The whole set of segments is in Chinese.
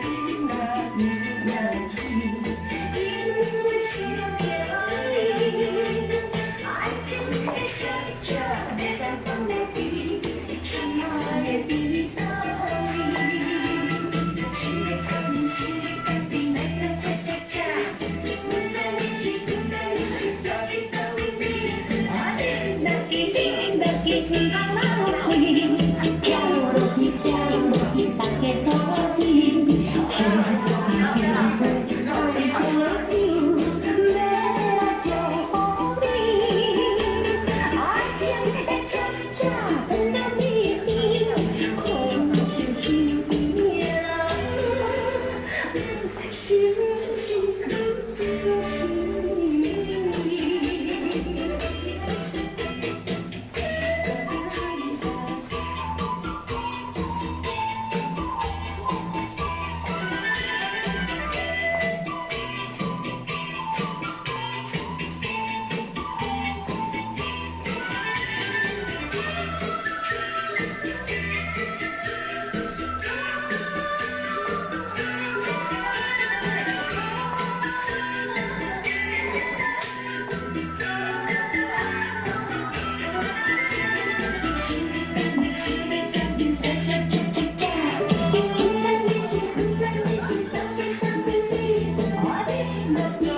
Marina, Marina, Marina. Yeah. just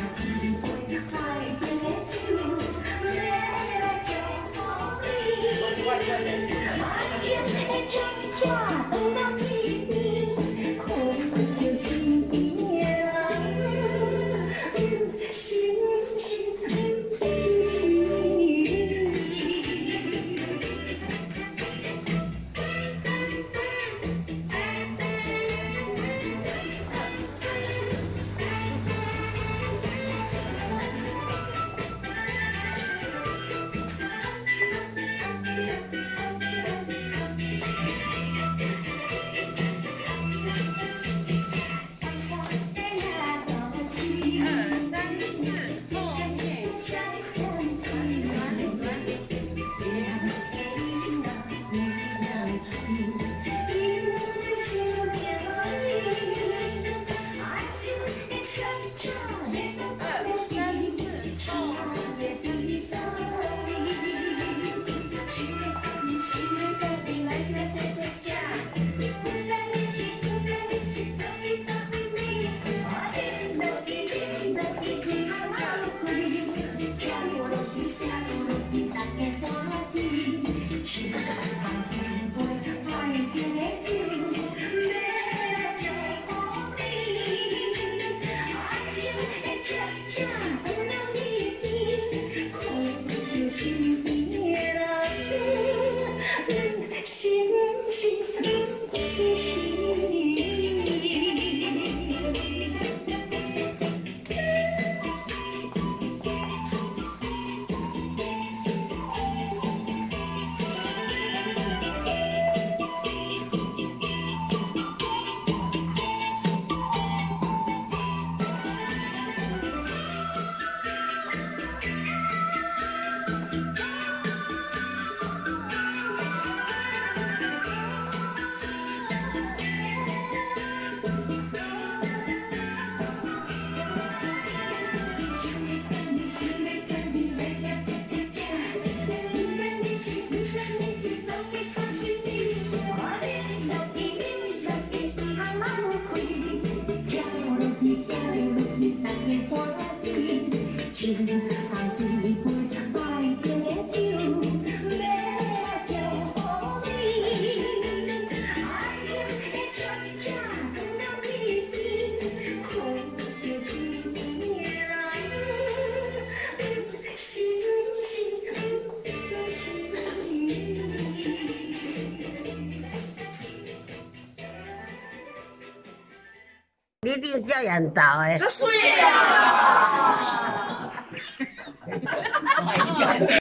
你顶叫人道诶。水啊！